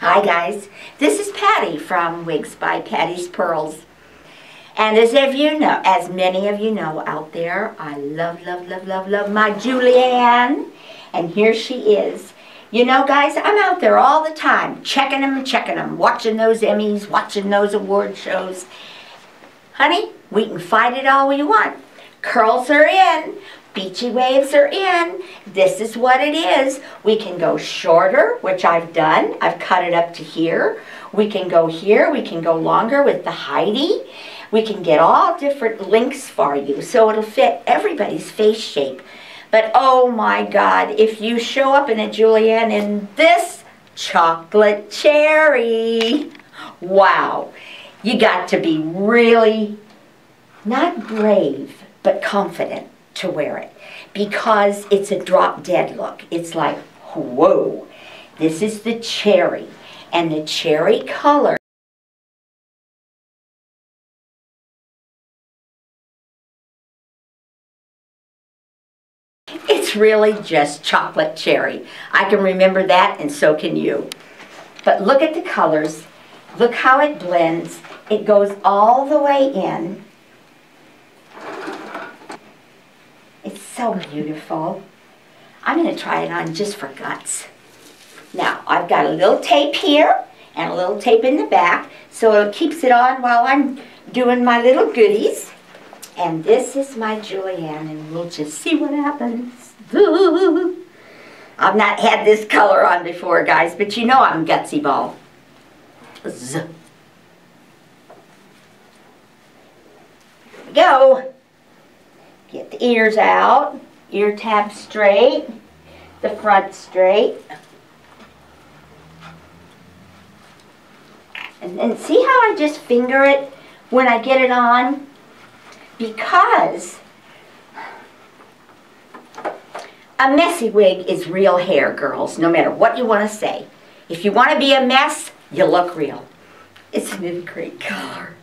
Hi guys, this is Patti from Wigs by Patti's Pearls. And as if you know, as many of you know out there, I love, love, love, love, love my Julianne. And here she is. You know guys, I'm out there all the time, checking them checking them, watching those Emmys, watching those award shows. Honey, we can fight it all we want. Curls are in, beachy waves are in. This is what it is. We can go shorter, which I've done. I've cut it up to here. We can go here. We can go longer with the Heidi. We can get all different lengths for you so it'll fit everybody's face shape. But oh my God, if you show up in a Julianne in this chocolate cherry, wow, you got to be really, not brave, but confident to wear it because it's a drop dead look. It's like, whoa, this is the cherry. And the cherry color It's really just chocolate cherry. I can remember that and so can you. But look at the colors. Look how it blends. It goes all the way in. It's so beautiful. I'm going to try it on just for guts. Now, I've got a little tape here and a little tape in the back, so it keeps it on while I'm doing my little goodies. And this is my Julianne, and we'll just see what happens. I've not had this color on before, guys, but you know I'm gutsy ball. Z. Here we go. Get the ears out, ear tab straight, the front straight. And then see how I just finger it when I get it on? Because a messy wig is real hair, girls, no matter what you want to say. If you want to be a mess, you look real. Isn't it a great color?